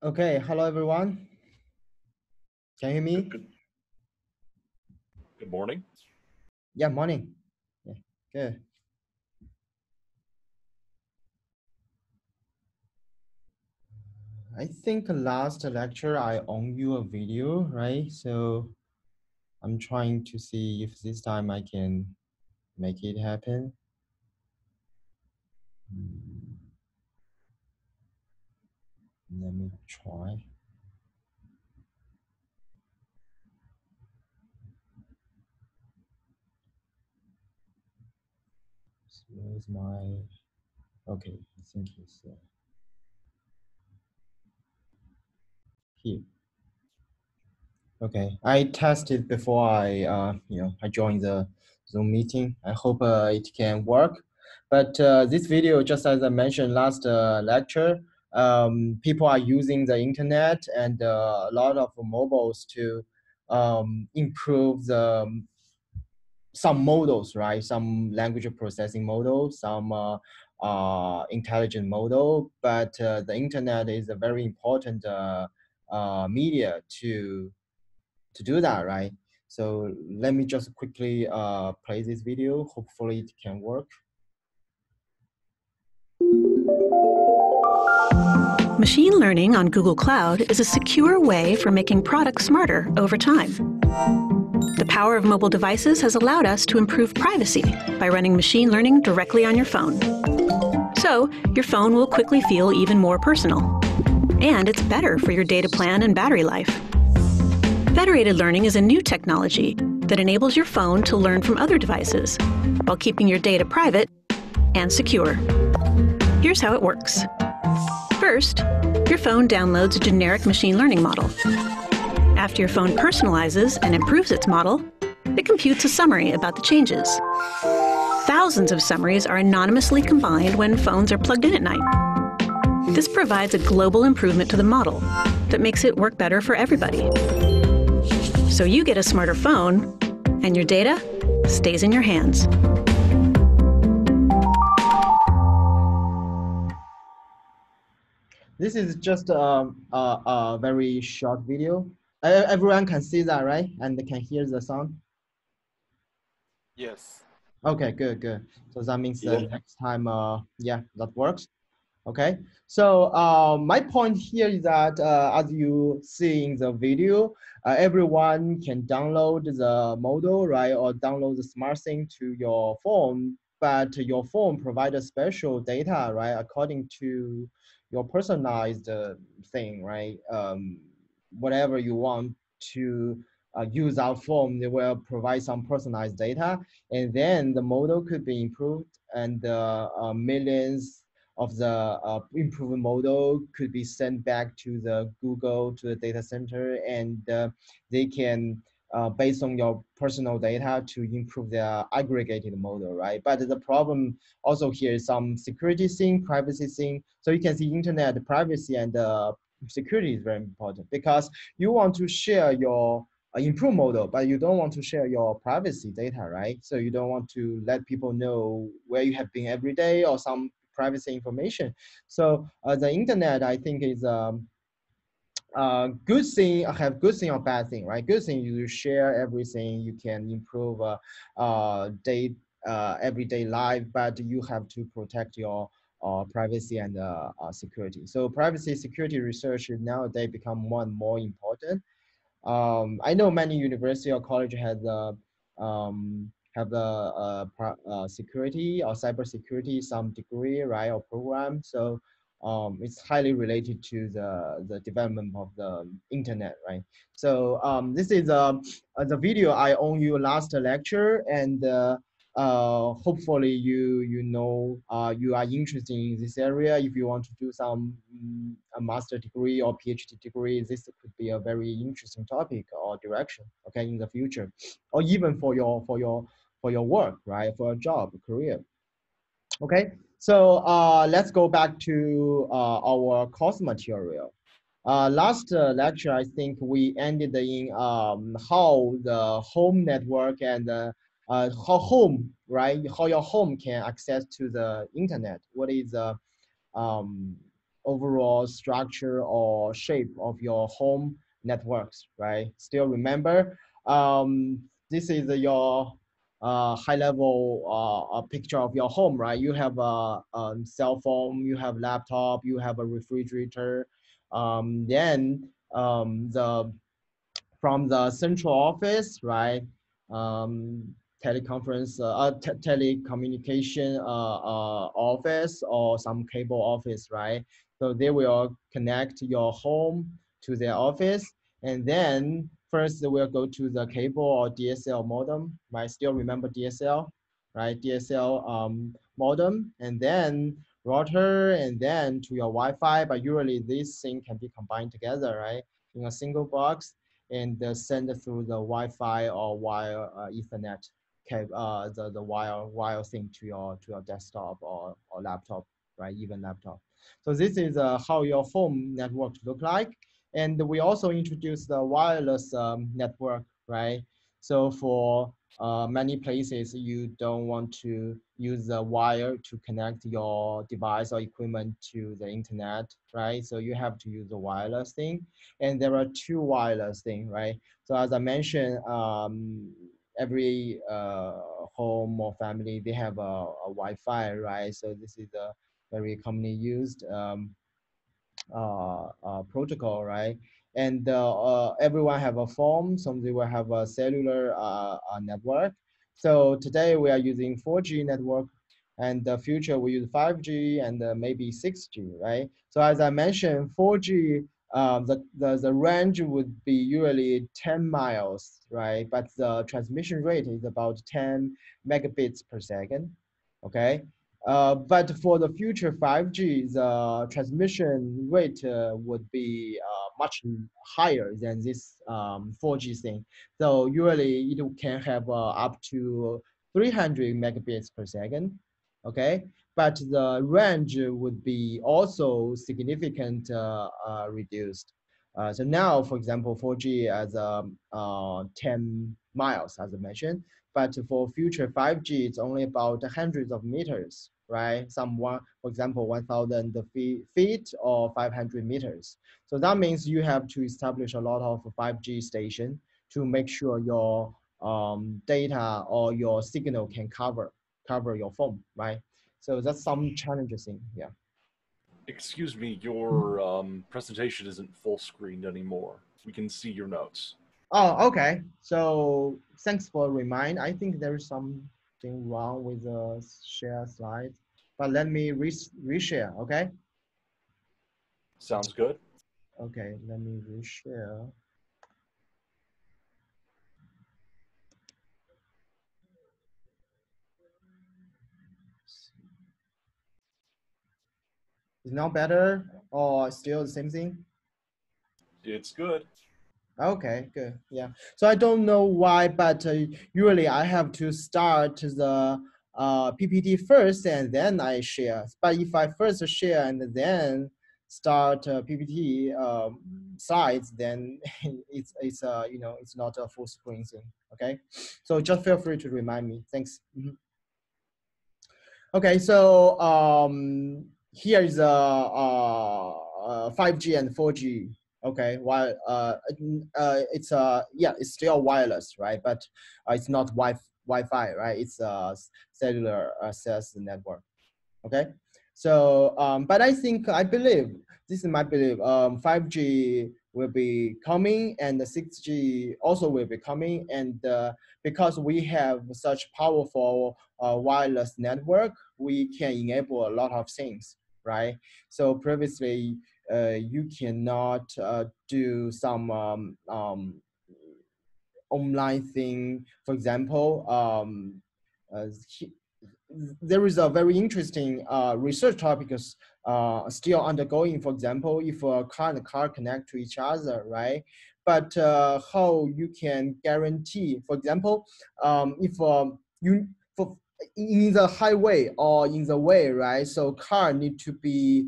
Okay, hello everyone. Can you hear me? Good, good morning. Yeah, morning. Yeah, good. I think last lecture I own you a video, right? So I'm trying to see if this time I can make it happen. Hmm. Let me try. So where's my, okay, I think it's uh, here. Okay, I tested before I, uh, you know, I joined the Zoom meeting. I hope uh, it can work. But uh, this video, just as I mentioned last uh, lecture, um, people are using the internet and uh, a lot of mobiles to um, improve the um, some models, right? Some language processing models, some uh, uh, intelligent model. But uh, the internet is a very important uh, uh, media to to do that, right? So let me just quickly play this video. Hopefully it can work. Machine learning on Google Cloud is a secure way for making products smarter over time. The power of mobile devices has allowed us to improve privacy by running machine learning directly on your phone. So, your phone will quickly feel even more personal. And it's better for your data plan and battery life. Federated learning is a new technology that enables your phone to learn from other devices while keeping your data private and secure. Here's how it works. First, your phone downloads a generic machine learning model. After your phone personalizes and improves its model, it computes a summary about the changes. Thousands of summaries are anonymously combined when phones are plugged in at night. This provides a global improvement to the model that makes it work better for everybody. So you get a smarter phone, and your data stays in your hands. This is just a, a, a very short video. Everyone can see that, right? And they can hear the sound. Yes. Okay, good, good. So that means Yeah. that next time, uh, yeah, that works. Okay, so uh, my point here is that uh, as you see in the video, uh, everyone can download the model, right, or download the smart thing to your phone, but your phone provides special data, right, according to your personalized uh, thing, right? Um, whatever you want to uh, use our form, they will provide some personalized data, and then the model could be improved, and uh, uh, millions of the uh, improved model could be sent back to the Google to the data center, and uh, they can. Uh, based on your personal data to improve their aggregated model, right? But the problem also here is some security thing, privacy thing. So you can see internet privacy and uh, security is very important because you want to share your uh, model, but you don't want to share your privacy data, right? So you don't want to let people know where you have been every day or some privacy information. So uh, the internet, I think, is um, uh, good thing have good thing or bad thing, right? Good thing you share everything, you can improve uh, uh, day uh, everyday life, but you have to protect your uh, privacy and security. So privacy security research nowadays become more and more important. Um, I know many university or college has um, have the security or cyber security some degree, right, or program. So um, it's highly related to the, the development of the internet, right? So um, this is uh, the video I owe you last lecture and uh, uh, hopefully you you know uh, you are interested in this area. If you want to do some mm, a master degree or PhD degree, this could be a very interesting topic or direction. Okay, in the future, or even for your for your for your work, right? For your job, career. Okay, so uh, let's go back to uh, our course material. Uh, last uh, lecture, I think we ended in um, how the home network and uh, uh, how home, right? How your home can access to the internet. What is the um, overall structure or shape of your home networks, right? Still remember, um, this is your uh, high level uh, picture of your home, right? You have a, a, cell phone, you have laptop, you have a refrigerator. Um, then um, the from the central office, right? Um, teleconference, uh, te telecommunication uh, uh, office or some cable office, right? So they will connect your home to their office. And then first we'll go to the cable or DSL modem, right? Still remember DSL, right? DSL um, modem, and then router, and then to your Wi-Fi. But usually this thing can be combined together, right? In a single box and uh, send through the Wi-Fi or wire uh, Ethernet uh, the, the wire, wire thing to your, to your desktop or, or laptop, right? Even laptop. So this is uh, how your home network look like. And we also introduced the wireless um, network, right? So for uh, many places, you don't want to use the wire to connect your device or equipment to the internet, right? So you have to use the wireless thing. And there are two wireless thing, right? So as I mentioned, um, every uh, home or family, they have a, a Wi-Fi, right? So this is a very commonly used um, protocol, right? And uh, everyone have a phone, some they will have a cellular network. So today we are using 4G network and the future we use 5G and uh, maybe 6G, right? So as I mentioned, 4G, um, the, the, the range would be usually 10 miles, right? But the transmission rate is about 10 megabits per second, okay? Uh, but for the future 5G, the transmission rate uh, would be uh, much higher than this um, 4G thing. So usually it can have uh, up to 300 megabits per second, okay? But the range would be also significant uh, reduced. so now, for example, 4G as um, 10 miles, as I mentioned, but for future 5G, it's only about hundreds of meters, right? Some one, for example, 1,000 feet or 500 meters. So that means you have to establish a lot of 5G station to make sure your um, data or your signal can cover cover your phone, right? So that's some challenges in yeah. Excuse me, your um, presentation isn't full screened anymore. We can see your notes. Oh, okay. So thanks for remind. I think there is something wrong with the share slide, but let me re reshare, okay? Sounds good. Okay, let me reshare. Is now better or still the same thing? It's good. Okay, good. Yeah. So I don't know why, but uh, usually I have to start the uh, PPT first and then I share. But if I first share and then start uh, PPT um, slides, then it's it's uh you know it's not a full screen thing. Okay. So just feel free to remind me. Thanks. Mm -hmm. Okay. So um, here is a, a 5G and 4G okay while uh, uh it's uh yeah it's still wireless right? But uh, it's not wi wi-fi right? It's a cellular access network okay? So um but i think i believe this is my belief um 5g will be coming and the 6g also will be coming. And uh, because we have such powerful uh, wireless network we can enable a lot of things right? So previously you cannot uh, do some um, um, online thing. For example, um, uh, he, there is a very interesting uh, research topic uh, still undergoing. For example, if a car and a car connect to each other, right? But uh, how you can guarantee, for example, um, if um, you for in the highway or in the way, right? So car need to be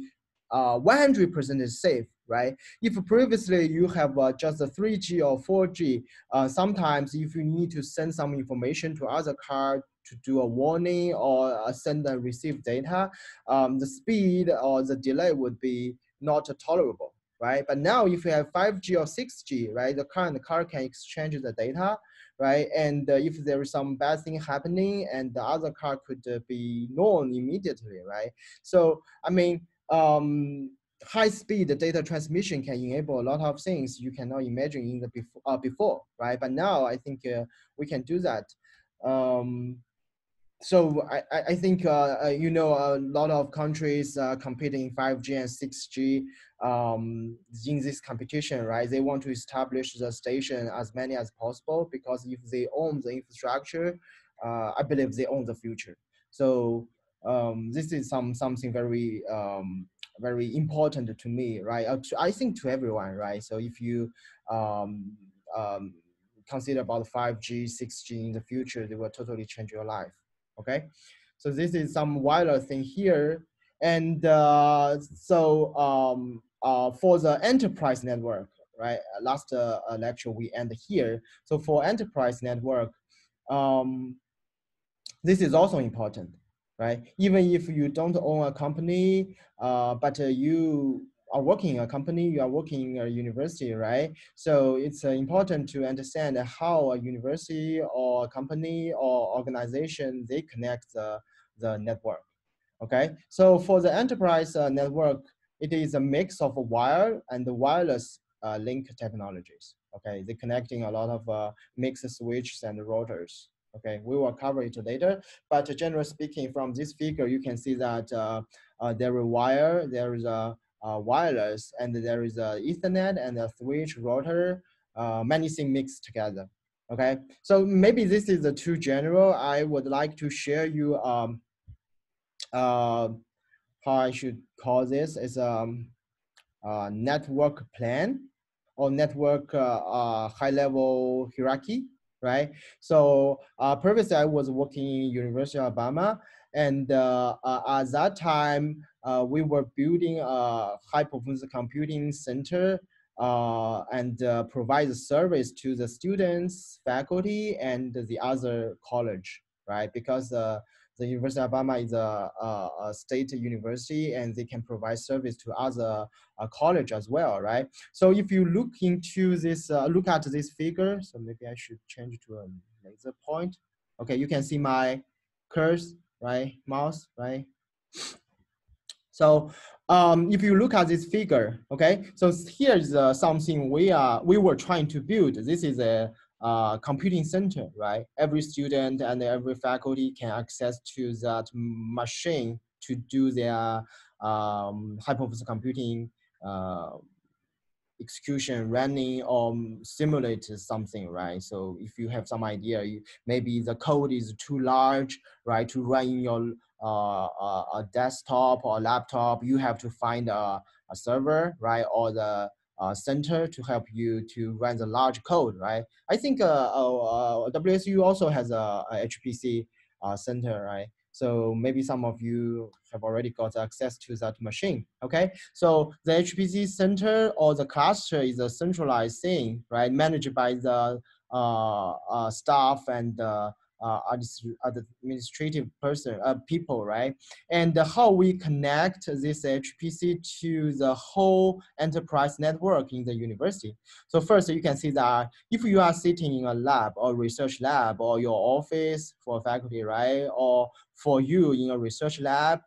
100% uh, is safe, right? If previously you have uh, just a 3G or 4G, uh, sometimes if you need to send some information to other car to do a warning or uh, send and receive data, um, the speed or the delay would be not tolerable, right? But now if you have 5G or 6G, right, the car and the car can exchange the data, right? And uh, if there is some bad thing happening and the other car could uh, be known immediately, right? So, I mean, um, high speed data transmission can enable a lot of things you cannot imagine in the before, uh, before right? But now I think uh, we can do that. Um, so I, I think uh, uh, you know a lot of countries competing 5G and 6G um, in this competition, right? They want to establish the station as many as possible because if they own the infrastructure, uh, I believe they own the future. So um, this is some something very um, very important to me, right? Uh, to, I think to everyone, right? So if you um, um, consider about 5G, 6G in the future, they will totally change your life okay? So this is some wireless thing here. And uh, so um, uh, for the enterprise network, right? Last uh, lecture we end here. So for enterprise network, um, this is also important, right? Even if you don't own a company, uh, but uh, you are working in a company, you are working in a university, right? So it's uh, important to understand how a university or a company or organization, they connect the, the network, okay? So for the enterprise uh, network, it is a mix of wire and wireless uh, link technologies, okay? They're connecting a lot of uh, mixed switches and routers, okay? We will cover it later, but generally speaking, from this figure, you can see that uh, uh, there is wire, there is a uh, wireless, and there is a Ethernet and a switch router, uh, many things mixed together. Okay, so maybe this is too general. I would like to share you um, uh, how I should call this is um, a network plan or network uh, uh, high level hierarchy, right? So uh, previously I was working in University of Alabama and uh, uh, at that time, uh, we were building a high performance computing center uh, and uh, provide service to the students, faculty, and the other college, right? Because the University of Alabama is a, a, a, state university and they can provide service to other uh, college as well, right? So if you look into this, uh, look at this figure, so maybe I should change to a laser point. Okay, you can see my curse right? Mouse, right? So um, if you look at this figure, okay, so here's uh, something we are we were trying to build. This is a uh, computing center, right? Every student and every faculty can access to that machine to do their um, performance computing uh, execution running or simulate something, right? So if you have some idea, you, maybe the code is too large, right, to run in your uh, a desktop or laptop, you have to find a, a server, right, or the uh, center to help you to run the large code, right? I think uh, uh, uh WSU also has a, a HPC uh, center, right? So maybe some of you have already got access to that machine, okay? So the HPC center or the cluster is a centralized thing, right? Managed by the uh, uh, staff and uh, administrative person, uh, people, right? And how we connect this HPC to the whole enterprise network in the university. So first, you can see that if you are sitting in a lab or research lab or your office for faculty, right? Or for you in a research lab,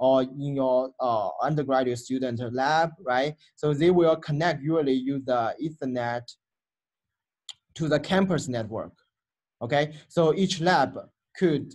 or in your uh, undergraduate student lab, right? So they will connect usually use the Ethernet to the campus network, Okay, so each lab could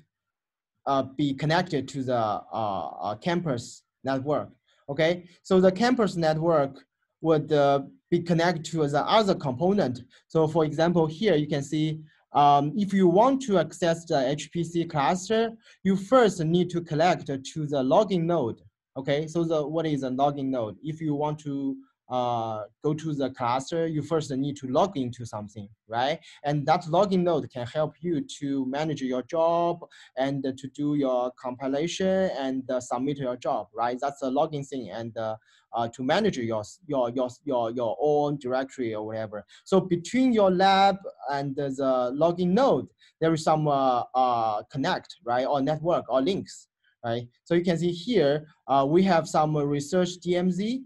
uh, be connected to the uh, uh, campus network. Okay, so the campus network would uh, be connected to the other component. So for example, here you can see um, if you want to access the HPC cluster, you first need to connect to the login node. Okay, so the what is a login node? If you want to uh, go to the cluster, you first need to log into something, right? And that login node can help you to manage your job and to do your compilation and uh, submit your job, right? That's a login thing and uh, uh, to manage your, your, your, your, your own directory or whatever. So between your lab and the login node, there is some uh, uh, connect, right? Or network or links, right? So you can see here, we have some research DMZ,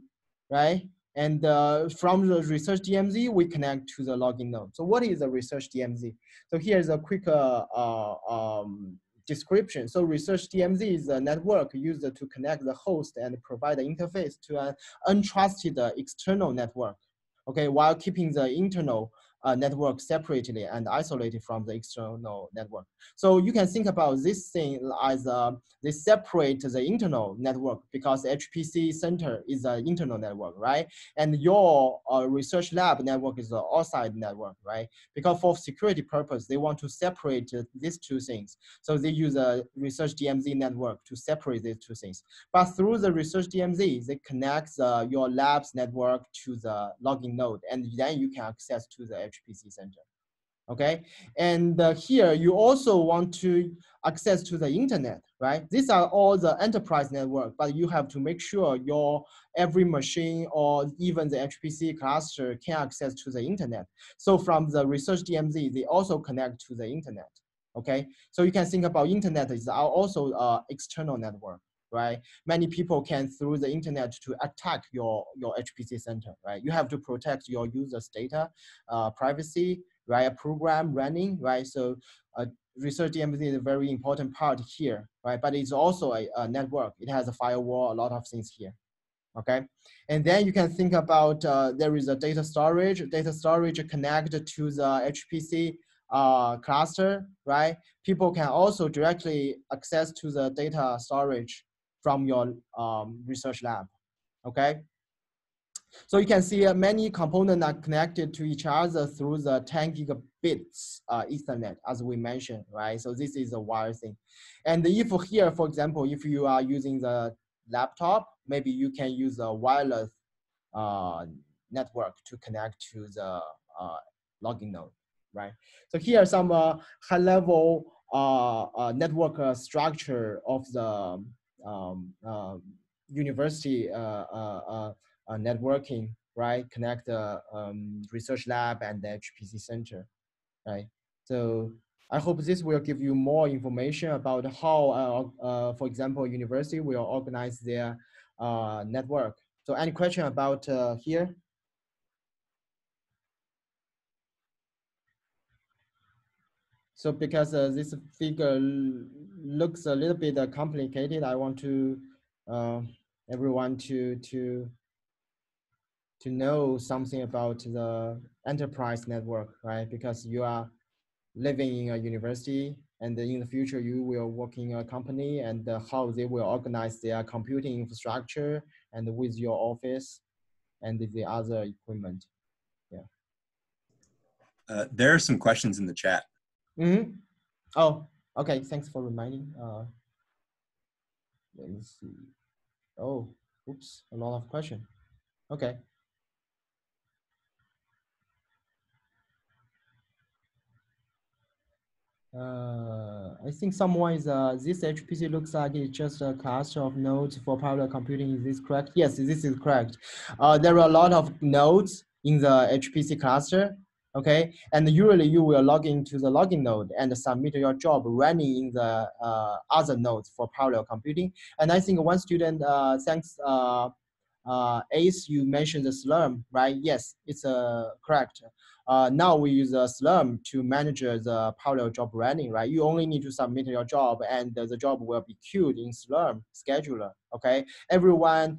right? And uh, from the research DMZ, we connect to the login node. So what is a research DMZ? So here's a quick uh, uh, um, description. So research DMZ is a network used to connect the host and provide an interface to an untrusted external network, okay, while keeping the internal uh, network separately and isolated from the external network. So you can think about this thing as uh, they separate the internal network because HPC center is an internal network, right? And your uh, research lab network is an outside network, right? Because for security purpose, they want to separate these two things. So they use a research DMZ network to separate these two things. But through the research DMZ, they connect uh, your lab's network to the login node, and then you can access to the HPC center. Okay, and uh, here you also want to access to the internet, right? These are all the enterprise network, but you have to make sure your every machine or even the HPC cluster can access to the internet. So from the research DMZ, they also connect to the internet. Okay, so you can think about internet is also uh, external network right? Many people can through the internet to attack your, your HPC center, right? You have to protect your users' data, uh, privacy, right? A program running, right? So uh, research DMZ is a very important part here, right? But it's also a, a, network. It has a firewall, a lot of things here, okay? And then you can think about uh, there is a data storage. Data storage connected to the HPC uh, cluster, right? People can also directly access to the data storage from your um, research lab, okay? So you can see uh, many components are connected to each other through the 10 gigabits uh, Ethernet, as we mentioned, right? So this is a wire thing. And if here, for example, if you are using the laptop, maybe you can use a wireless uh, network to connect to the uh, login node, right? So here are some uh, high level uh, network structure of the um, uh, university uh, uh, uh, networking, right? Connect the um, research lab and the HPC center, right? So I hope this will give you more information about how, uh, for example, university will organize their network. So any question about here? So because uh, this figure looks a little bit uh, complicated, I want to uh, everyone to to to know something about the enterprise network, right? Because you are living in a university and in the future you will work in a company and uh, how they will organize their computing infrastructure and with your office and the other equipment. Yeah. Uh, there are some questions in the chat. Mm -hmm. Oh, okay. Thanks for reminding. Uh, let me see. Oh, oops, a lot of question. Okay. Uh, I think someone is, uh, this HPC looks like it's just a cluster of nodes for parallel computing. Is this correct? Yes, this is correct. Uh, there are a lot of nodes in the HPC cluster, okay? And usually you will log into the login node and submit your job running in the uh, other nodes for parallel computing. And I think one student, uh, thanks uh, uh, Ace, you mentioned the Slurm, right? Yes, it's uh, correct. Uh, now we use a Slurm to manage the parallel job running, right? You only need to submit your job and the job will be queued in Slurm scheduler, okay? Everyone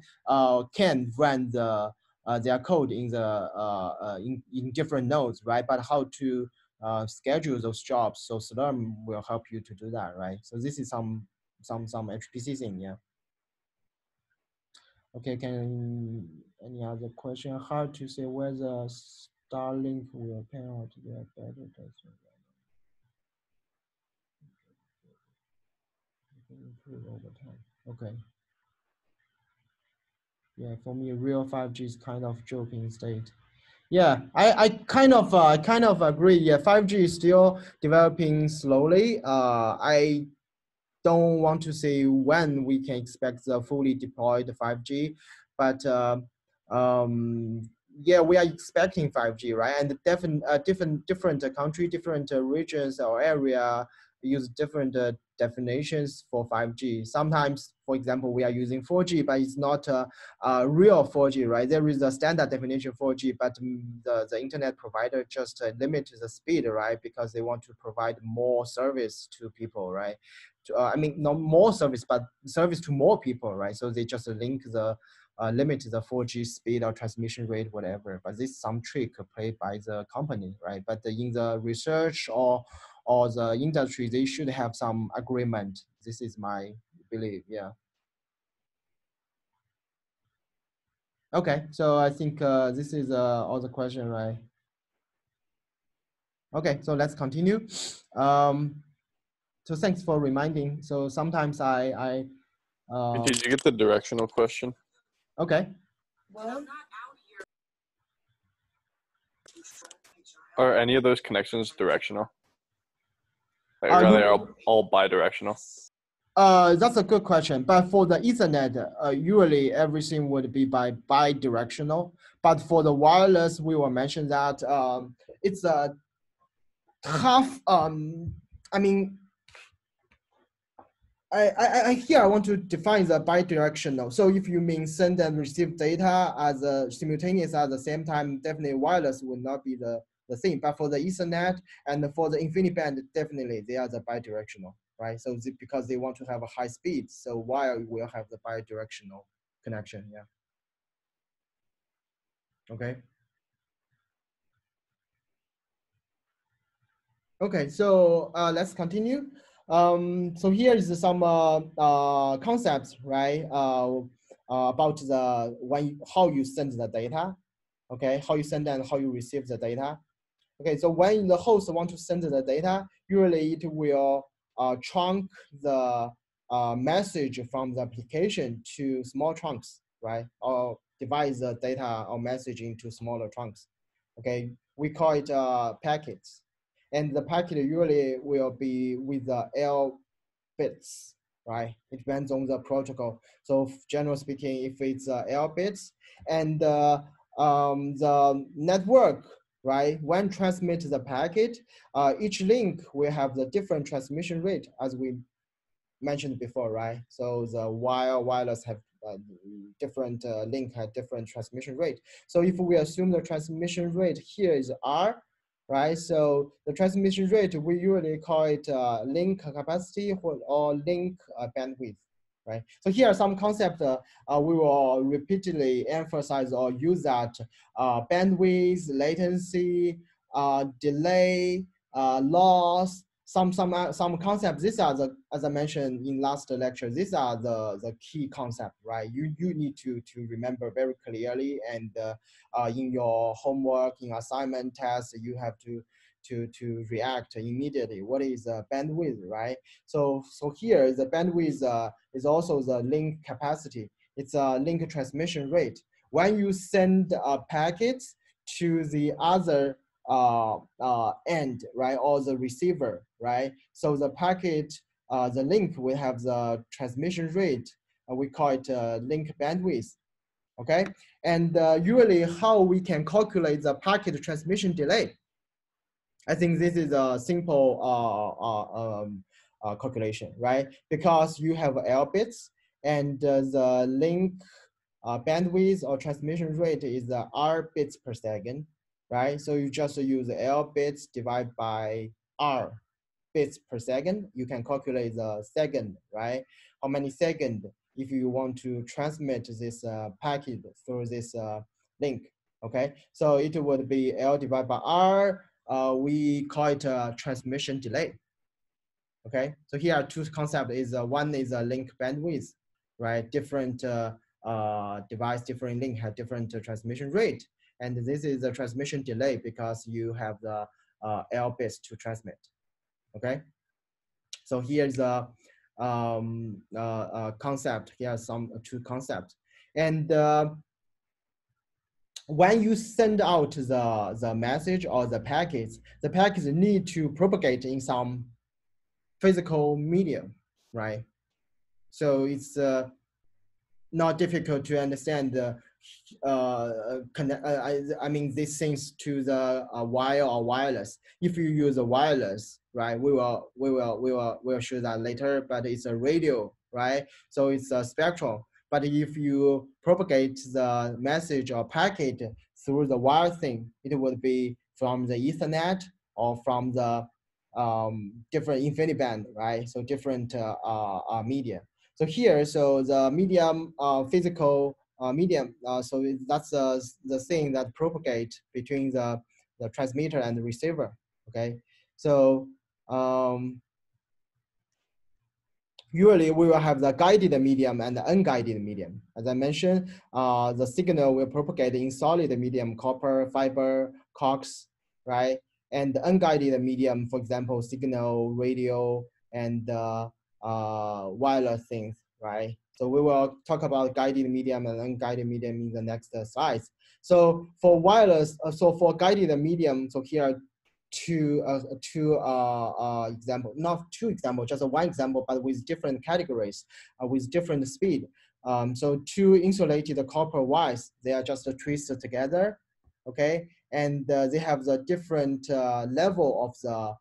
can run the, their code in, the, uh, uh, in, in different nodes, right? But how to uh, schedule those jobs, so Slurm will help you to do that, right? So this is some, some, some HPC thing, yeah. Okay, can any other question? Hard to say whether Starlink will pan out their better testing. Improve over time. Okay. Yeah, for me, real 5G is kind of joking state. Yeah, I, I kind of uh, kind of agree. Yeah, 5G is still developing slowly. Uh, I don't want to say when we can expect the fully deployed 5G, but uh, um, yeah, we are expecting 5G, right? And different, uh, different, different country, different uh, regions or area use different uh, definitions for 5G. Sometimes, for example, we are using 4G, but it's not a, a real 4G, right? There is a standard definition 4G, but the, the internet provider just uh, limits the speed, right? Because they want to provide more service to people, right? To, uh, I mean, not more service, but service to more people, right? So they just link the uh, limit the 4G speed or transmission rate, whatever. But this is some trick played by the company, right? But in the research or or the industry, they should have some agreement. This is my belief, yeah. Okay, so I think uh, this is uh, all the question, right? Okay, so let's continue. Um, so thanks for reminding. So sometimes I, I uh, Did you get the directional question? okay. Well, Are any of those connections directional? Like, are they you- all, all bi-directional? Uh, that's a good question. But for the Ethernet, uh, usually everything would be by bi-directional. But for the wireless, we will mention that um, it's a tough. Um, I mean, I, I, I here I want to define the bidirectional. So if you mean send and receive data as a simultaneous at the same time, definitely wireless would not be the, the. But for the Ethernet and for the InfiniBand, definitely they are the bidirectional, right? So because they want to have a high speed, so wire will have the bidirectional connection, yeah. Okay. Okay, so uh, let's continue. Um, so here is some uh, uh, concepts, right? Uh, uh, about the when how you send the data, okay? How you send and how you receive the data. Okay, so when the host want to send the data, usually it will uh, trunk the uh, message from the application to small chunks, right? Or divide the data or message into smaller chunks. Okay, we call it uh, packets and the packet usually will be with the L bits, right? It depends on the protocol. So generally speaking, if it's uh, L bits and uh, um, the network, right? When transmit the packet, uh, each link will have the different transmission rate as we mentioned before, right? So the wire wireless have uh, different uh, link have different transmission rate. So if we assume the transmission rate here is R, right? So the transmission rate, we usually call it uh, link capacity or, or link uh, bandwidth, right? So here are some concepts uh, we will repeatedly emphasize or use that uh, bandwidth, latency, uh, delay, uh, loss, some some uh, some concepts. These are the as I mentioned in last lecture. These are the the key concept, right? You you need to to remember very clearly, and in your homework, in assignment test, you have to to to react immediately. What is the bandwidth, right? So so here the bandwidth uh, is also the link capacity. It's a link transmission rate. When you send a packet to the other uh, uh, end, right, or the receiver, right? So the packet, uh, the link will have the transmission rate. Uh, we call it uh, link bandwidth, okay? And uh, usually how we can calculate the packet transmission delay. I think this is a simple uh, uh, um, uh, calculation, right? Because you have L bits and the link uh, bandwidth or transmission rate is R bits per second, right? So you just use L bits divided by R bits per second. You can calculate the second, right? How many second if you want to transmit this uh, packet through this uh, link, okay? So it would be L divided by R. Uh, we call it a transmission delay. Okay, so here are two concepts. Is uh, one is a link bandwidth, right? Different uh, uh, device, different link have different uh, transmission rate, and this is a transmission delay because you have the L bits to transmit. Okay, so here's a um, concept. Here are some two concepts, And when you send out the, the message or the packets, the packets need to propagate in some physical medium, right? So it's uh, not difficult to understand the uh, connect, uh, I, I mean these things to the uh, wire or wireless. If you use a wireless, right, we will we will we will we will show that later. But it's a radio, right? So it's a spectrum. But if you propagate the message or packet through the wire thing, it would be from the Ethernet or from the um, different InfiniBand, right? So different uh, uh, uh, media. So here, so the medium uh, physical uh, medium, uh, so that's uh, the thing that propagate between the, the transmitter and the receiver, okay? So um, usually we will have the guided medium and the unguided medium. As I mentioned, uh, the signal will propagate in solid medium, copper, fiber, coax, right? And the unguided medium, for example, signal, radio, and uh, uh, wireless things, right? So we will talk about guided medium and unguided medium in the next uh, slides. So for wireless, uh, so for guided medium, so here two uh, two uh, uh, example, not two example, just one example, but with different categories, uh, with different speed. Um, so two insulated copper wires, they are just twisted together, okay, and uh, they have the different uh, level of the,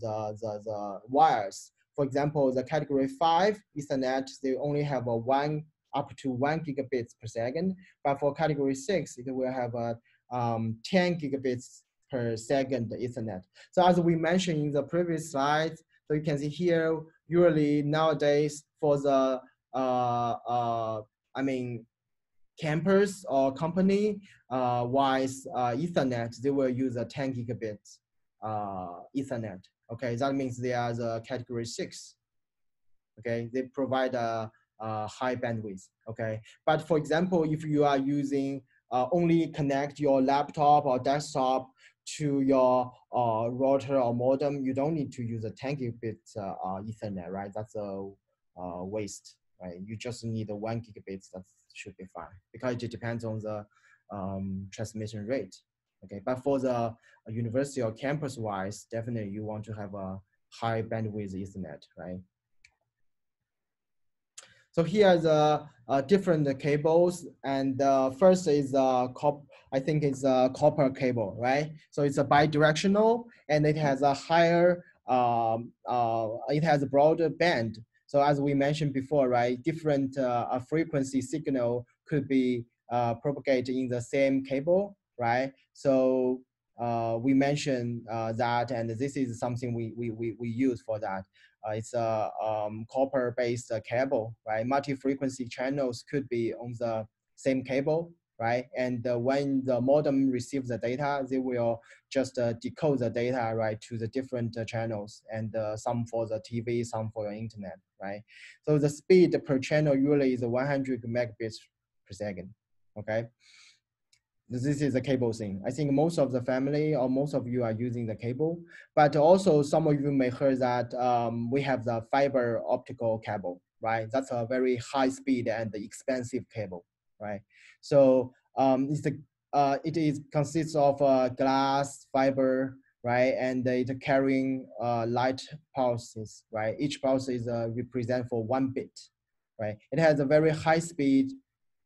the the the wires. For example, the category five Ethernet, they only have a one up to one gigabits per second, but for category six, it will have a um, 10 gigabits per second Ethernet. So as we mentioned in the previous slide, so you can see here, usually nowadays for the, uh, uh, I mean, campus or company uh, wise uh, Ethernet, they will use a 10 gigabit uh, Ethernet. Okay, that means they are the category six. Okay, they provide a, a high bandwidth. Okay, but for example, if you are using uh, only connect your laptop or desktop to your uh, router or modem, you don't need to use a 10 gigabit uh, uh, Ethernet, right? That's a uh, waste, right? You just need a one gigabit, that should be fine because it depends on the um, transmission rate. Okay, but for the university or campus wise, definitely you want to have a high bandwidth Ethernet, right? So here are the uh, different cables, and uh, first is uh, cop. I think it's a copper cable, right? So it's a bidirectional, and it has a higher. Um, uh, it has a broader band. So as we mentioned before, right, different uh, frequency signal could be uh, propagated in the same cable, right? So uh, we mentioned uh, that, and this is something we, we, we, we use for that. Uh, it's a um, copper-based cable, right? Multi-frequency channels could be on the same cable, right? And uh, when the modem receives the data, they will just uh, decode the data, right, to the different channels, and some for the TV, some for your internet, right? So the speed per channel usually is 100 megabits per second, okay? this is a cable thing. I think most of the family or most of you are using the cable, but also some of you may heard that um, we have the fiber optical cable, right? That's a very high speed and expensive cable, right? So um, it's the, uh, it is consists of uh, glass fiber, right? And it carrying uh, light pulses, right? Each pulse is uh, represent for one bit, right? It has a very high speed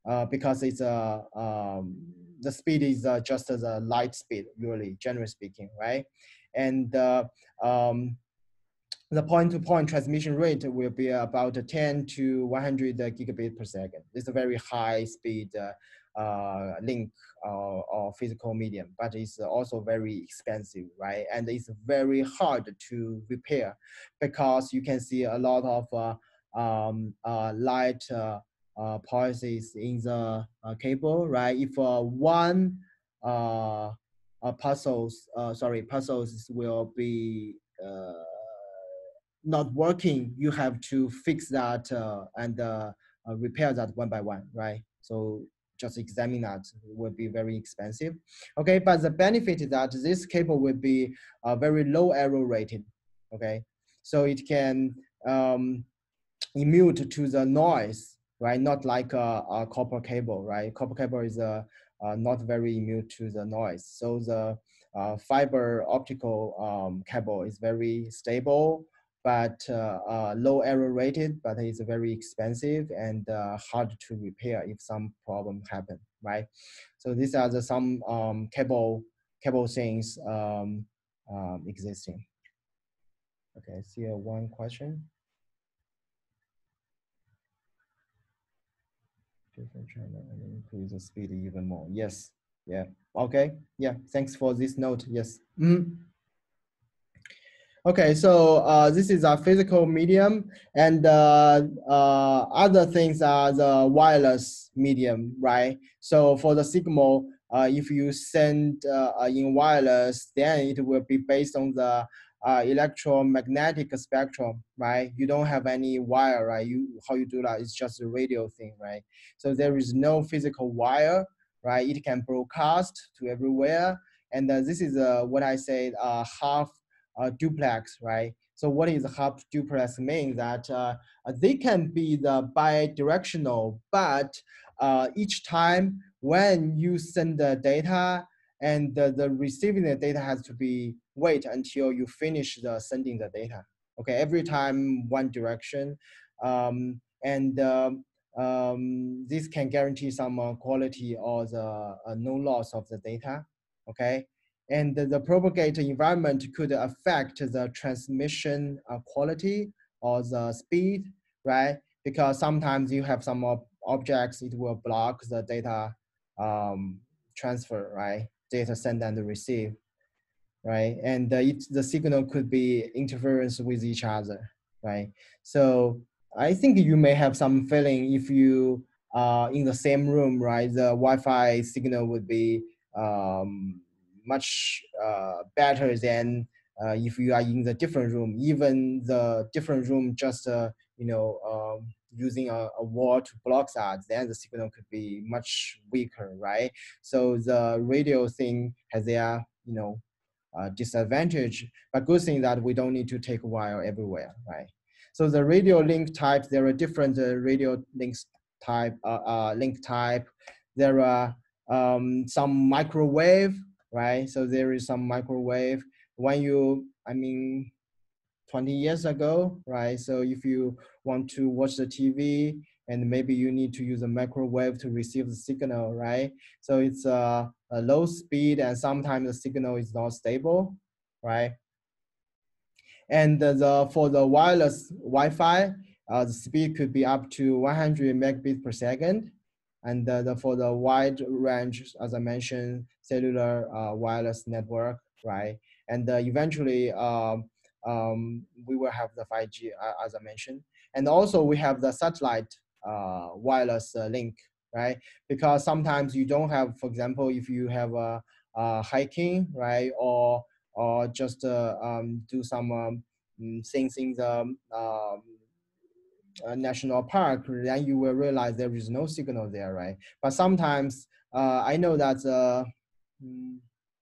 uh, because it's a um, the speed is uh, just as a light speed, really, generally speaking, right? And uh, um, the point-to-point -point transmission rate will be about 10 to 100 gigabit per second. It's a very high speed uh, uh, link or, or, physical medium, but it's also very expensive, right? And it's very hard to repair because you can see a lot of uh, um, uh, light uh, uh, policies in the uh, cable, right? If uh, one uh, uh, puzzles, uh, sorry, puzzles will be uh, not working, you have to fix that uh, and uh, uh, repair that one by one, right? So just examine that will be very expensive. Okay, but the benefit is that this cable will be uh, very low error rated, okay? So it can um, immune to the noise right? Not like a, a copper cable, right? Copper cable is not very immune to the noise. So the uh, fiber optical um, cable is very stable, but uh, uh, low error rated, but it's very expensive and uh, hard to repair if some problem happen, right? So these are the some um, cable cable things um, um, existing. Okay, see one question. different channel and increase the speed even more. Yes. Yeah. Okay. Yeah. Thanks for this note. Yes. Mm. Okay. So uh, this is a physical medium, and uh, uh, other things are the wireless medium, right? So for the signal, uh, if you send uh, in wireless, then it will be based on the uh, electromagnetic spectrum, right? You don't have any wire, right? You how you do that? It's just a radio thing, right? So there is no physical wire, right? It can broadcast to everywhere, and uh, this is uh, what I said, uh, half uh, duplex, right? So what is half duplex mean? That uh, they can be the bidirectional, but uh, each time when you send the data and the, the receiving the data has to be wait until you finish the sending the data. Okay, every time one direction, um, and um, um, this can guarantee some uh, quality or the uh, no loss of the data. Okay, and the, the propagate environment could affect the transmission uh, quality or the speed, right? Because sometimes you have some objects, it will block the data um, transfer, right? Data send and receive right? And uh, it, the signal could be interference with each other, right? So I think you may have some feeling if you are in the same room, right? The Wi-Fi signal would be um, much uh, better than uh, if you are in the different room. Even the different room, just uh, you know, um, using a, a, wall to block that, then the signal could be much weaker, right? So the radio thing has their, you know, uh, disadvantage, but good thing that we don't need to take a wire everywhere, right? So the radio link types, there are different uh, radio links type, link type. There are um, some microwave, right? So there is some microwave. When you, I mean, 20 years ago, right? So if you want to watch the TV and maybe you need to use a microwave to receive the signal, right? So it's a, a low speed and sometimes the signal is not stable, right? And the, for the wireless Wi-Fi, uh, the speed could be up to 100 megabits per second. And the, for the wide range, as I mentioned, cellular uh, wireless network, right? And uh, eventually, um, um, we will have the 5G, uh, as I mentioned. And also we have the satellite uh, wireless uh, link, right? Because sometimes you don't have, for example, if you have a, a hiking, right, or or just uh, um, do some um, mm, things in the um, national park, then you will realize there is no signal there, right? But sometimes uh, I know that uh, mm,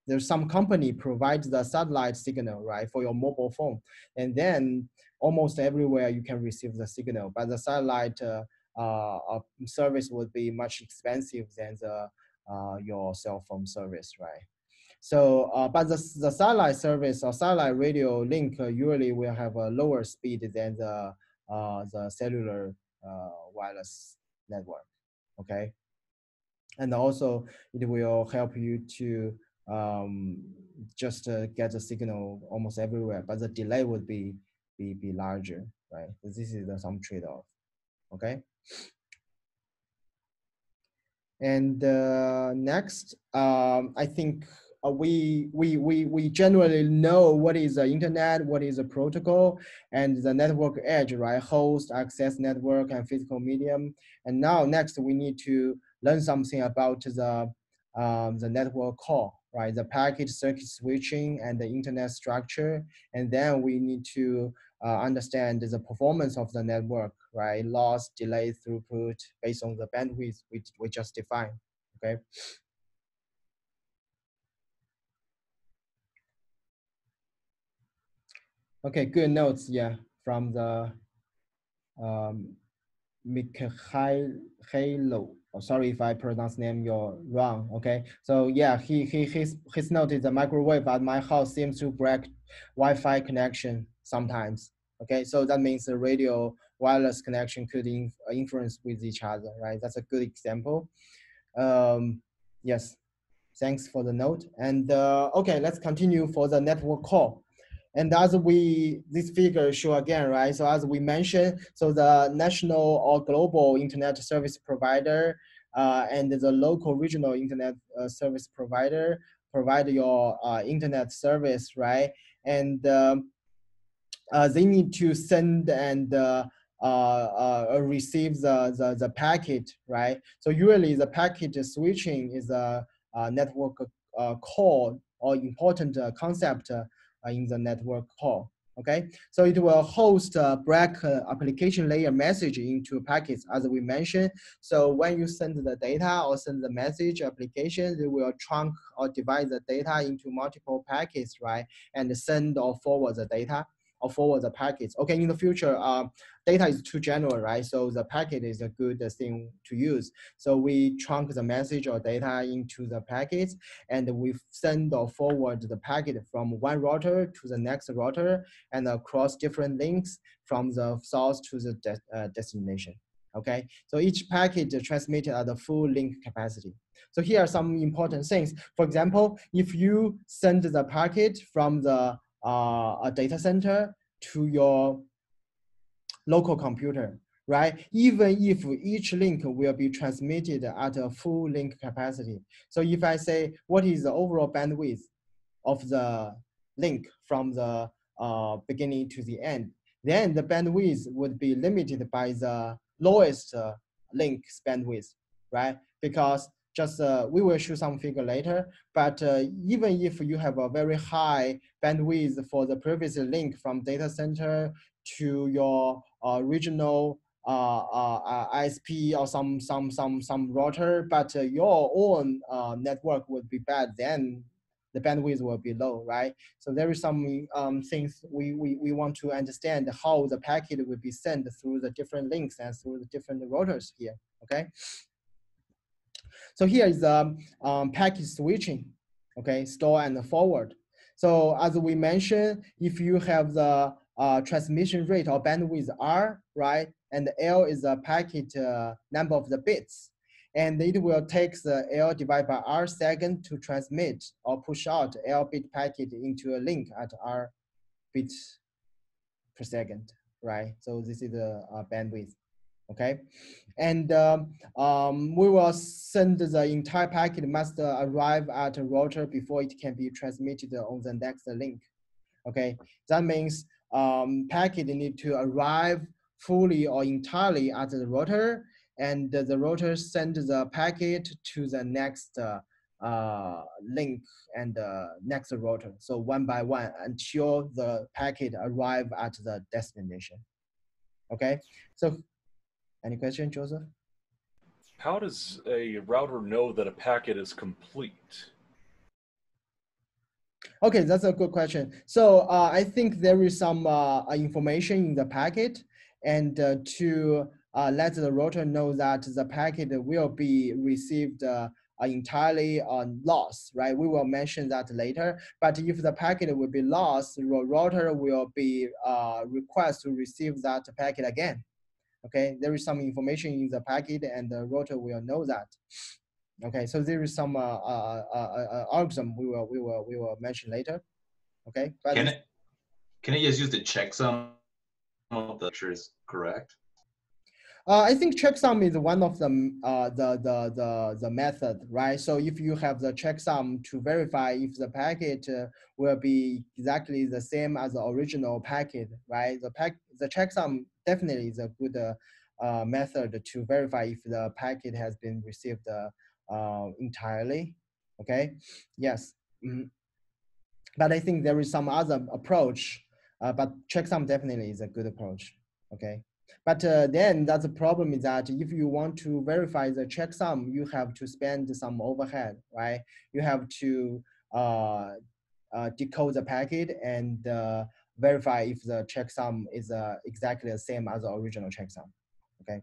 there's some company provides the satellite signal, right, for your mobile phone, and then almost everywhere you can receive the signal. But the satellite uh, service would be much expensive than the your cell phone service, right? So, uh, but the, the satellite service or satellite radio link uh, usually will have a lower speed than the the cellular uh, wireless network. Okay, and also it will help you to um, just get the signal almost everywhere, but the delay would be be be larger, right? This is some trade-off. Okay. And uh, next, um, I think uh, we, we, we, we generally know what is the internet, what is the protocol, and the network edge, right? Host, access network, and physical medium. And now next, we need to learn something about the, um, the network core, right? The packet circuit switching and the internet structure. And then we need to uh, understand the performance of the network, right? Loss, delay, throughput, based on the bandwidth we, we just defined, okay? Okay, good notes, yeah, from the um, Mikhailo. Oh, sorry if I pronounce name you're wrong. Okay, so yeah, he he his his noted the microwave at my house seems to break Wi-Fi connection sometimes. Okay, so that means the radio wireless connection could in, influence with each other, right? That's a good example. Um, yes, thanks for the note. And uh, okay, let's continue for the network core. And as we, this figure show again, right? So as we mentioned, so the national or global internet service provider uh, and the local regional internet uh, service provider provide your uh, internet service, right? And um, uh, they need to send and uh, uh, receive the, the, the packet, right? So usually the packet switching is a, a network core or important concept in the network core. Okay, so it will host break uh, application layer message into packets as we mentioned. So when you send the data or send the message application, it will trunk or divide the data into multiple packets, right? And send or forward the data or forward the packets. Okay, in the future, uh, data is too general, right? So the packet is a good thing to use. So we trunk the message or data into the packets and we send or forward the packet from one router to the next router and across different links from the source to the de uh, destination. Okay, so each packet transmitted at the full link capacity. So here are some important things. For example, if you send the packet from the uh, a data center to your local computer, right? Even if each link will be transmitted at a full link capacity. So if I say, what is the overall bandwidth of the link from the uh, beginning to the end, then the bandwidth would be limited by the lowest uh, link bandwidth, right? Because just uh, we will show some figure later, but uh, even if you have a very high bandwidth for the previous link from data center to your uh, regional uh, uh, uh ISP or some some some some router, but your own network would be bad, then the bandwidth will be low, right? So there is some um, things we, we, we want to understand how the packet will be sent through the different links and through the different routers here, okay? So here is the um, um, packet switching, okay, store and forward. So as we mentioned, if you have the uh, transmission rate or bandwidth R, right, and L is the packet uh, number of the bits, and it will take the L divided by R second to transmit or push out L bit packet into a link at R bits per second, right? So this is the uh, bandwidth okay? And um, um, we will send the entire packet must arrive at a router before it can be transmitted on the next link, okay? That means um, packet need to arrive fully or entirely at the router and the router send the packet to the next uh, uh, link and uh, next router. So one by one until the packet arrive at the destination. Okay, so any question, Joseph? How does a router know that a packet is complete? Okay, that's a good question. So uh, I think there is some uh, information in the packet and uh, to uh, let the router know that the packet will be received uh, entirely on loss, right? We will mention that later. But if the packet will be lost, the router will be uh, request to receive that packet again. Okay, there is some information in the packet and the router will know that. Okay, so there is some uh, uh, uh, uh, algorithm we will we will we will mention later. Okay, but can it can it just use the checksum of the is correct? Uh, I think checksum is one of the, uh, the, the, the, the method, right? So if you have the checksum to verify if the packet uh, will be exactly the same as the original packet, right? The, pack, the checksum definitely is a good uh, uh, method to verify if the packet has been received uh, entirely, okay? Yes. Mm. But I think there is some other approach, but checksum definitely is a good approach, okay? But uh, then that's the problem is that if you want to verify the checksum, you have to spend some overhead, right? You have to uh, uh, decode the packet and uh, verify if the checksum is uh, exactly the same as the original checksum, okay?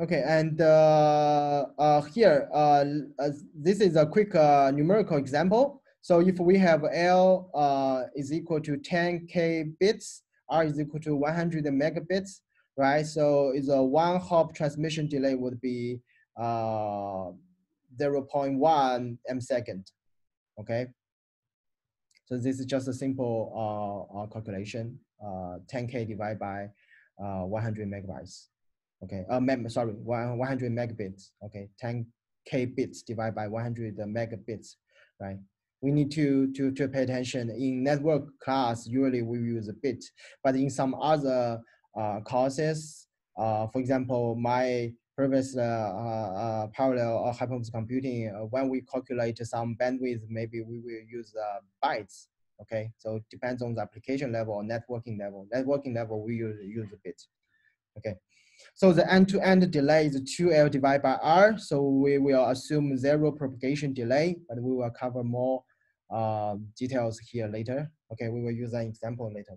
Okay, and uh, uh, here, uh, uh this is a quick uh, numerical example. So if we have L uh, is equal to 10K bits, R is equal to 100 megabits, right? So is a one hop transmission delay would be 0.1 m second, okay? So this is just a simple uh, uh, calculation, uh, 10K divided by uh, 100 megabytes. Okay, uh, meg sorry, 100 megabits. Okay, 10K bits divided by 100 megabits, right? We need to, to, to pay attention. In network class, usually we use a bit, but in some other uh, courses, uh, for example, my previous uh, uh, uh parallel or hyperphysics computing, when we calculate some bandwidth, maybe we will use bytes. Okay, so it depends on the application level or networking level. Networking level, we use, use a bit. Okay, so the end-to-end -end delay is 2L divided by R. So we will assume zero propagation delay, but we will cover more uh, details here later. Okay, we will use an example later.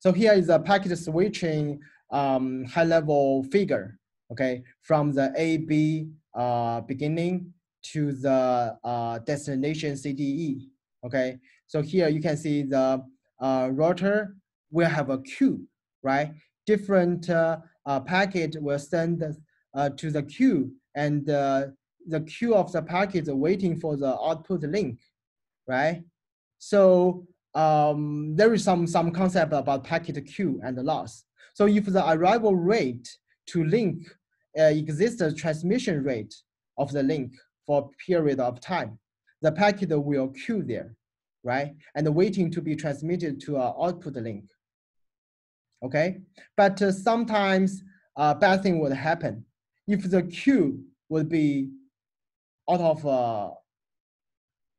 So here is a packet switching um, high level figure, okay, from the AB uh, beginning to the uh, destination CDE, okay. So here you can see the uh, router will have a queue, right? Different uh, uh, packet will send uh, to the queue and uh, the queue of the packet waiting for the output link, right? So um, there is some, some concept about packet queue and loss. So if the arrival rate to link uh, exists the transmission rate of the link for a period of time, the packet will queue there, right? And waiting to be transmitted to an output link. Okay, but uh, sometimes uh, bad thing would happen. If the queue would be out of uh,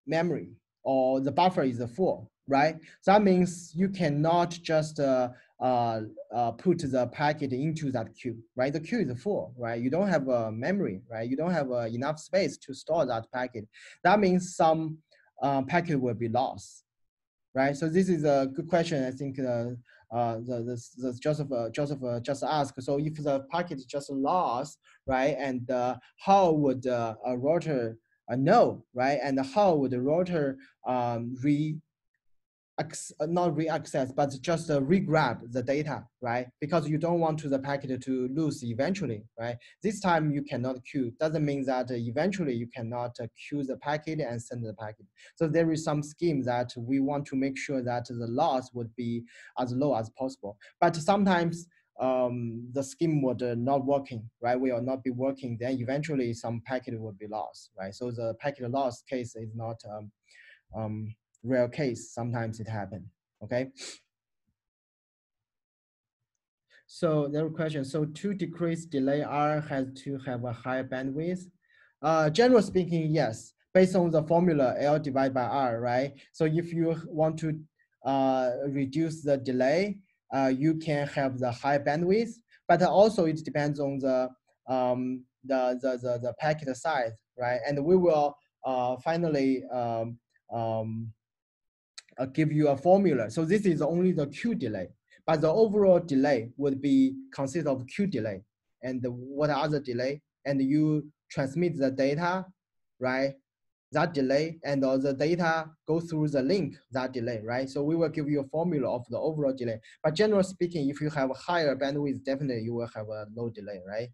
memory or the buffer is full, right? So that means you cannot just uh, uh, uh, put the packet into that queue, right? The queue is full, right? You don't have a memory, right? You don't have uh, enough space to store that packet. That means some uh, packet will be lost, right? So this is a good question. I think uh, uh, the, the, the Joseph, uh, Joseph uh, just asked. So if the packet is just lost, right? And uh, how would uh, a router uh, know, right? And how would the router um, re uh, not re-access, but just uh, re-grab the data, right? Because you don't want to the packet to lose eventually, right? This time you cannot queue. Doesn't mean that eventually you cannot uh, queue the packet and send the packet. So there is some scheme that we want to make sure that the loss would be as low as possible. But sometimes um, the scheme would uh, not working, right? We will not be working. Then eventually some packet would be lost, right? So the packet loss case is not um, um, rare case. Sometimes it happen. Okay. So there are questions. So to decrease delay, R has to have a higher bandwidth. Uh, general speaking, yes, based on the formula L divided by R, right? So if you want to uh, reduce the delay, uh, you can have the high bandwidth, but also it depends on the um, the, the, the, the packet size, right? And we will uh, finally um, um, uh, give you a formula. So this is only the queue delay, but the overall delay would be consist of queue delay and what other delay, and you transmit the data, right? That delay and all the data go through the link, that delay, right? So we will give you a formula of the overall delay. But generally speaking, if you have a higher bandwidth, definitely you will have a low delay, right?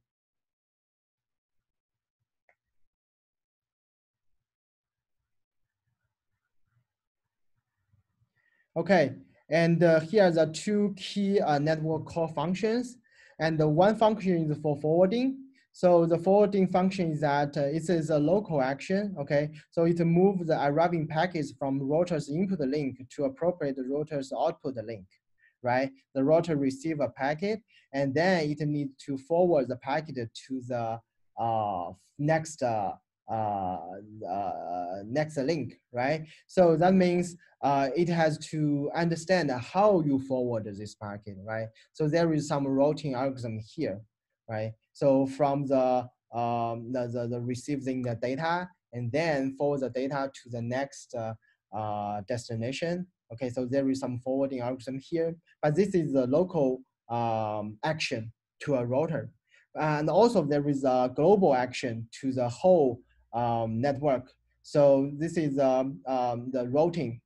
Okay, and uh, here are the two key uh, network core functions. And the one function is for forwarding. So the forwarding function is that uh, it is a local action, okay? So it moves the arriving packets from router's input link to appropriate router's output link, right? The router receive a packet and then it needs to forward the packet to the uh, next uh, uh, uh, next link, right? So that means uh, it has to understand how you forward this packet, right? So there is some routing algorithm here, right? So from the, um, the, the, the receiving the data and then forward the data to the next uh, uh, destination. Okay, so there is some forwarding algorithm here, but this is the local um, action to a router. and also there is a global action to the whole um, network. So this is um, um, the routing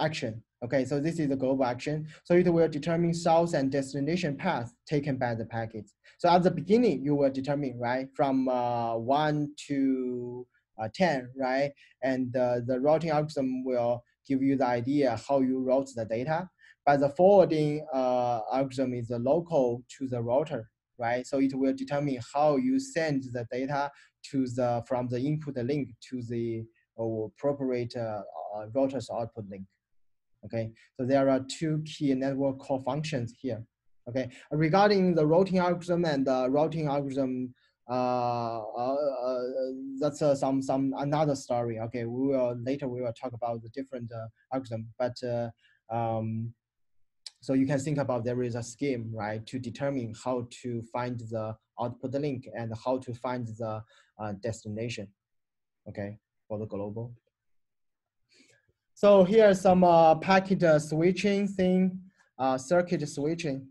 action. Okay, so this is the global action. So it will determine source and destination path taken by the packets. So at the beginning, you will determine, right, from uh, one to uh, 10, right? And uh, the routing algorithm will give you the idea how you route the data. But the forwarding uh, algorithm is local to the router, right? So it will determine how you send the data to the from the input link to the appropriate uh, uh, router's output link. Okay, so there are two key network core functions here. Okay, regarding the routing algorithm and the routing algorithm, uh, uh, uh that's uh, some some another story. Okay, we will later we will talk about the different uh, algorithm, but uh, um, so you can think about there is a scheme, right, to determine how to find the output link and how to find the destination. Okay, for the global. So here's some uh, packet uh, switching thing, uh, circuit switching.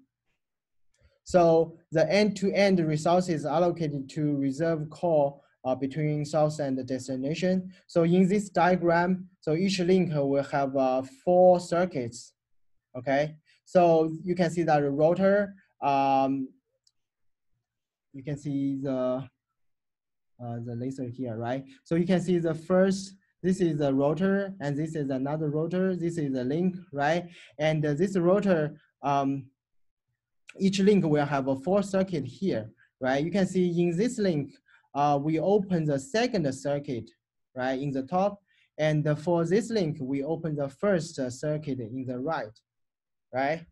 So the end-to-end -end resources allocated to reserve core uh, between source and destination. So in this diagram, so each link will have uh, four circuits, okay? So you can see that the router, um, you can see the, uh, the laser here, right? So you can see the first this is a router and this is another router. This is a link, right? And uh, this router, um, each link will have a four circuit here, right? You can see in this link, uh, we open the second circuit, right, in the top. And uh, for this link, we open the first uh, circuit in the right, right?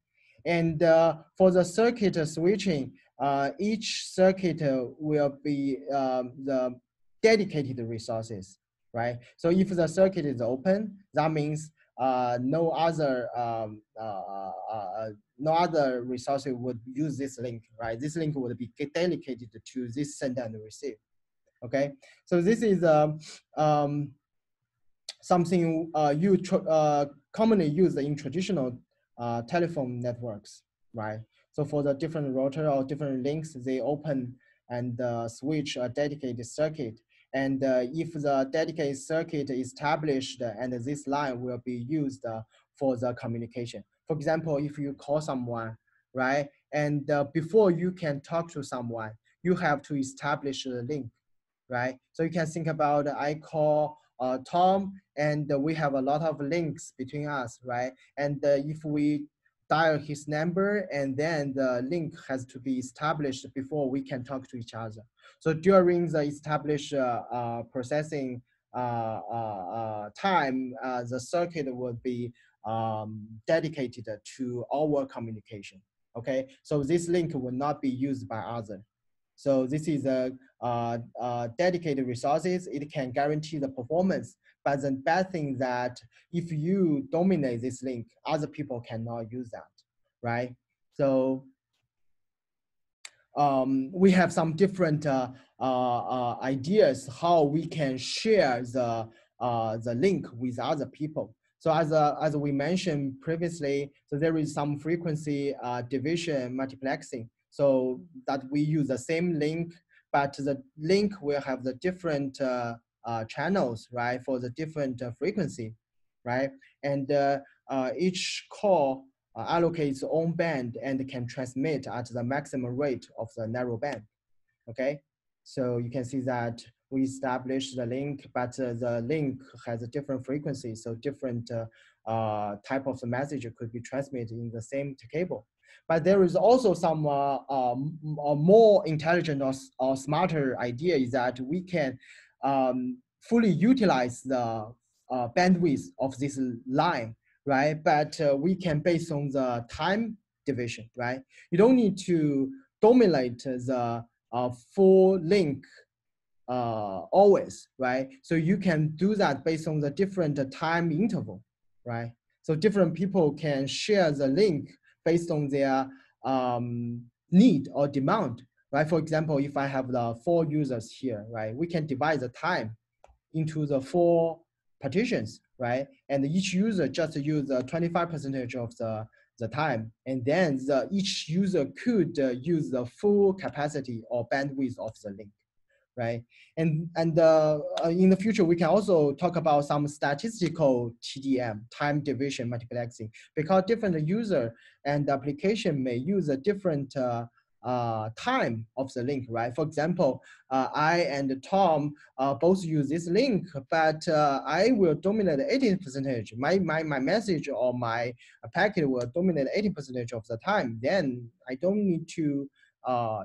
And uh, for the circuit switching, uh, each circuit will be um, the dedicated resources, right? So if the circuit is open, that means uh, no other um, uh, uh, uh, no other resources would use this link, right? This link would be dedicated to this send and receive. Okay, so this is um, um, something you commonly use in traditional uh, telephone networks, right? So for the different router or different links, they open and uh, switch a dedicated circuit and uh, if the dedicated circuit is established and this line will be used uh, for the communication. For example, if you call someone, right? And uh, before you can talk to someone, you have to establish a link, right? So you can think about I call uh, Tom and we have a lot of links between us, right? And uh, if we dial his number and then the link has to be established before we can talk to each other. So during the established uh, uh, processing uh, uh, time, the circuit would be um, dedicated to our communication. Okay, so this link will not be used by others. So this is a, dedicated resources. It can guarantee the performance but the bad thing that if you dominate this link, other people cannot use that, right? So um, we have some different uh, uh, uh, ideas how we can share the, uh, the link with other people. So as, uh, as we mentioned previously, so there is some frequency uh, division multiplexing. So that we use the same link, but the link will have the different uh, channels, right, for the different uh, frequency, right? And uh, uh, each call uh, allocates own band and can transmit at the maximum rate of the narrow band, okay? So you can see that we established the link, but the link has a different frequency, so different type of the message could be transmitted in the same cable. But there is also some uh, uh, more intelligent or, or smarter idea is that we can um, fully utilize the uh, bandwidth of this line, right? But uh, we can based on the time division, right? You don't need to dominate the uh, full link uh, always, right? So you can do that based on the different time interval, right? So different people can share the link based on their um, need or demand, right? For example, if I have the four users here, right, we can divide the time into the four partitions, right? And each user just use 25 percentage of the, the time, and then the, each user could uh, use the full capacity or bandwidth of the link, right? And and uh, uh, in the future, we can also talk about some statistical TDM, time division multiplexing, because different user and application may use a different uh, uh, time of the link, right? For example, uh, I and Tom uh, both use this link, but I will dominate 80 percentage. My, my, my message or my packet will dominate 80 percentage of the time. Then I don't need to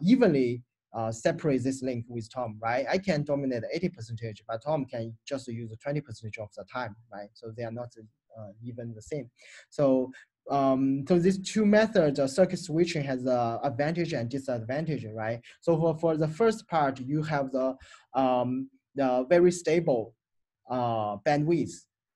evenly uh, separate this link with Tom, right? I can dominate 80 percentage, but Tom can just use 20 percentage of the time, right? So they are not uh, even the same. So um, so these two methods, uh, circuit switching has the advantage and disadvantage, right? So for, for the first part, you have the, um, the very stable uh, bandwidth,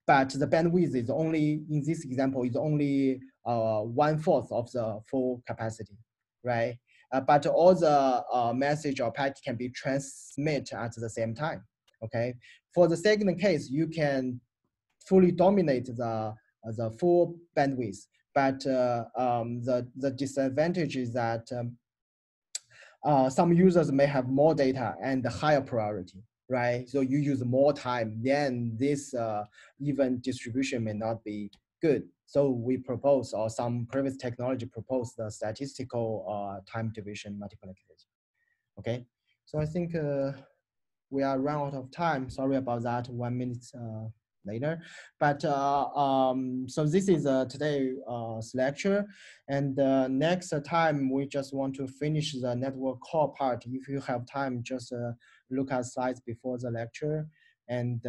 but the bandwidth is only, in this example, is only uh, one fourth of the full capacity, right? Uh, but all the uh, message or packet can be transmit at the same time, okay? For the second case, you can fully dominate the, the full bandwidth but uh, um, the, the disadvantage is that um, uh, some users may have more data and higher priority, right? So you use more time, then this uh, even distribution may not be good. So we propose, or some previous technology proposed the statistical uh, time division multiplication. Okay, so I think uh, we are run out of time. Sorry about that. One minute uh, later. But uh, um, so this is uh, today's uh, lecture. And next time, we just want to finish the network core part. If you have time, just look at slides before the lecture. And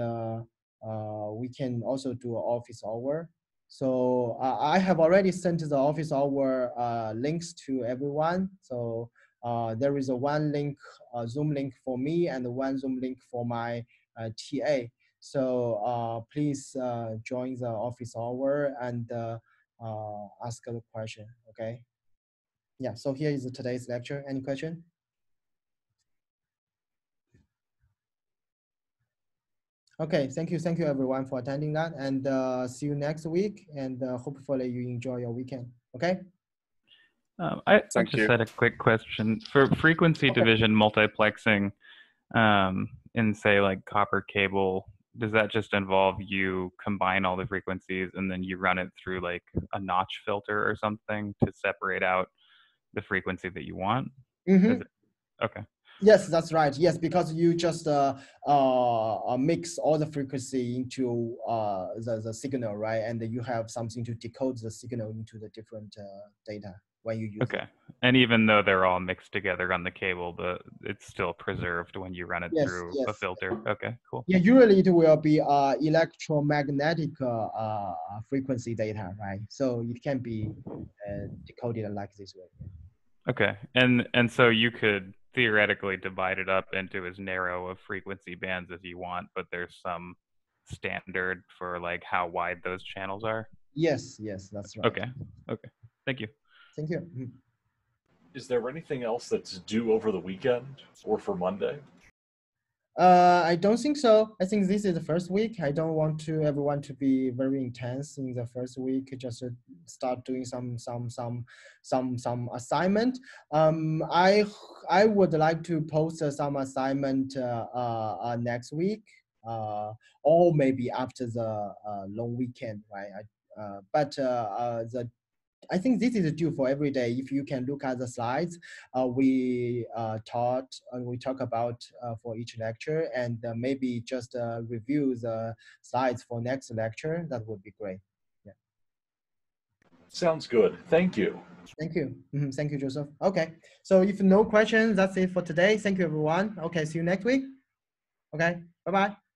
we can also do office hour. So uh, I have already sent the office hour uh, links to everyone. So uh, there is a one link, a Zoom link for me and one Zoom link for my TA. So uh, please uh, join the office hour and uh, uh, ask a question, okay? Yeah, so here is today's lecture. Any question? Okay, thank you, thank you everyone for attending that and uh, see you next week and uh, hopefully you enjoy your weekend, okay? Um, I, I just you. had a quick question. For frequency okay. division multiplexing um, in say like copper cable does that just involve you combine all the frequencies and then you run it through like a notch filter or something to separate out the frequency that you want? Mm-hmm. It, okay. Yes, that's right. Yes, because you just uh, uh, mix all the frequency into uh, the, the signal, right? And you have something to decode the signal into the different uh, data when you use okay it. and even though they're all mixed together on the cable the it's still preserved when you run it yes, through yes. a filter okay cool yeah usually it will be uh electromagnetic uh, frequency data right so it can be uh, decoded like this way okay and and so you could theoretically divide it up into as narrow of frequency bands as you want but there's some standard for like how wide those channels are yes yes that's right okay okay thank you Thank you. Mm. Is there anything else that's due over the weekend or for Monday? Uh, I don't think so. I think this is the first week. I don't want to everyone to be very intense in the first week. Just start doing some some some some some assignment. Um, I I would like to post some assignment uh, uh, uh next week, uh, or maybe after the uh, long weekend, right? I, uh, but uh, uh, the I think this is due for every day. If you can look at the slides, uh, we uh, taught, uh, we talk about uh, for each lecture and uh, maybe just uh, review the slides for next lecture. That would be great. Yeah. Sounds good. Thank you. Thank you. Mm -hmm. Thank you, Joseph. Okay. So if no questions, that's it for today. Thank you, everyone. Okay. See you next week. Okay. Bye-bye.